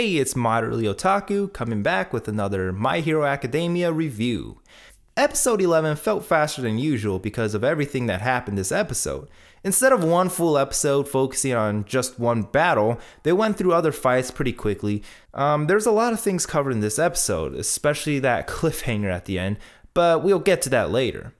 Hey, it's Moderately Otaku coming back with another My Hero Academia review. Episode 11 felt faster than usual because of everything that happened this episode. Instead of one full episode focusing on just one battle, they went through other fights pretty quickly. Um, there's a lot of things covered in this episode, especially that cliffhanger at the end, but we'll get to that later.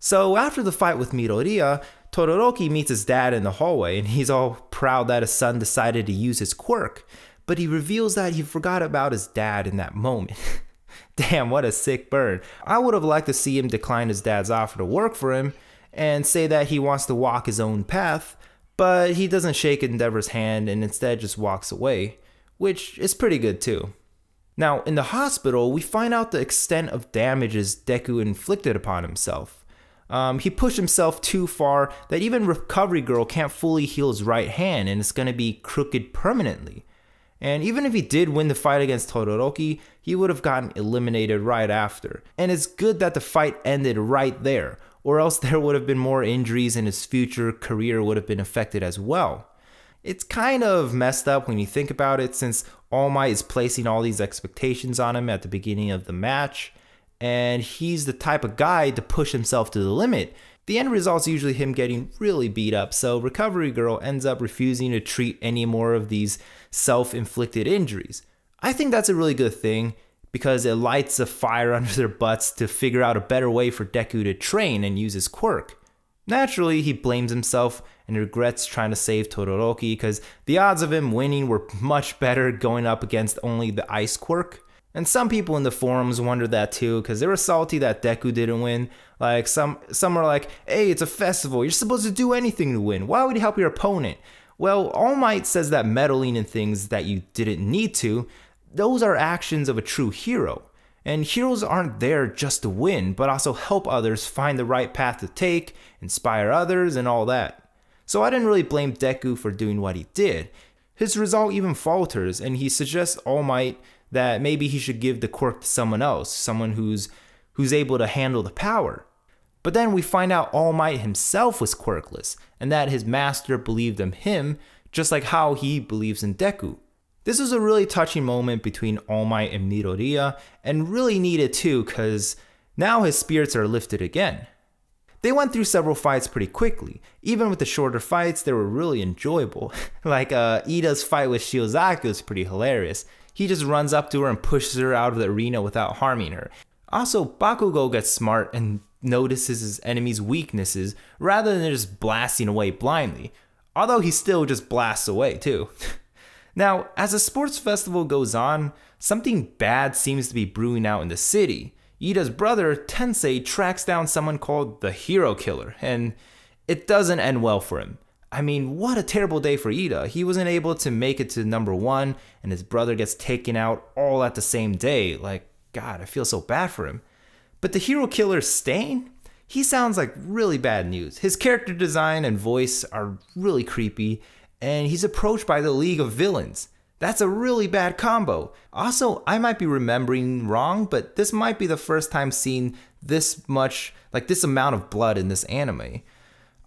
So after the fight with Midoriya, Todoroki meets his dad in the hallway and he's all proud that his son decided to use his quirk but he reveals that he forgot about his dad in that moment. Damn, what a sick burn. I would have liked to see him decline his dad's offer to work for him and say that he wants to walk his own path, but he doesn't shake Endeavor's hand and instead just walks away, which is pretty good too. Now, in the hospital, we find out the extent of damages Deku inflicted upon himself. Um, he pushed himself too far that even Recovery Girl can't fully heal his right hand and it's gonna be crooked permanently. And even if he did win the fight against Todoroki, he would have gotten eliminated right after. And it's good that the fight ended right there, or else there would have been more injuries and his future career would have been affected as well. It's kind of messed up when you think about it since All Might is placing all these expectations on him at the beginning of the match, and he's the type of guy to push himself to the limit the end result is usually him getting really beat up, so Recovery Girl ends up refusing to treat any more of these self inflicted injuries. I think that's a really good thing because it lights a fire under their butts to figure out a better way for Deku to train and use his quirk. Naturally, he blames himself and regrets trying to save Todoroki because the odds of him winning were much better going up against only the ice quirk. And some people in the forums wondered that too, because they were salty that Deku didn't win. Like some some are like, hey, it's a festival. You're supposed to do anything to win. Why would you help your opponent? Well, All Might says that meddling in things that you didn't need to, those are actions of a true hero. And heroes aren't there just to win, but also help others find the right path to take, inspire others, and all that. So I didn't really blame Deku for doing what he did. His resolve even falters, and he suggests All Might that maybe he should give the quirk to someone else, someone who's who's able to handle the power. But then we find out All Might himself was quirkless, and that his master believed in him just like how he believes in Deku. This is a really touching moment between All Might and Midoriya, and really needed too, because now his spirits are lifted again. They went through several fights pretty quickly. Even with the shorter fights, they were really enjoyable. like uh, Iida's fight with Shiozaki was pretty hilarious. He just runs up to her and pushes her out of the arena without harming her. Also, Bakugo gets smart and notices his enemy's weaknesses rather than just blasting away blindly, although he still just blasts away too. now, as the sports festival goes on, something bad seems to be brewing out in the city. Iida's brother, Tensei, tracks down someone called the Hero Killer, and it doesn't end well for him. I mean, what a terrible day for Iida. He wasn't able to make it to number one, and his brother gets taken out all at the same day. Like, God, I feel so bad for him. But the hero killer Stain, he sounds like really bad news. His character design and voice are really creepy, and he's approached by the League of Villains. That's a really bad combo. Also, I might be remembering wrong, but this might be the first time seeing this much, like this amount of blood in this anime.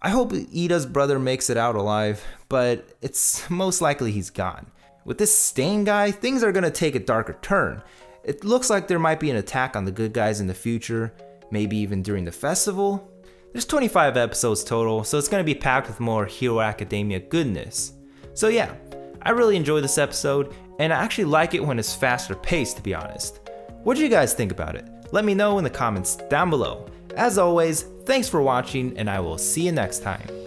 I hope Iida's brother makes it out alive, but it's most likely he's gone. With this Stain guy, things are gonna take a darker turn. It looks like there might be an attack on the good guys in the future, maybe even during the festival. There's 25 episodes total, so it's gonna be packed with more Hero Academia goodness. So yeah, I really enjoy this episode, and I actually like it when it's faster paced to be honest. What do you guys think about it? Let me know in the comments down below. As always, thanks for watching and I will see you next time.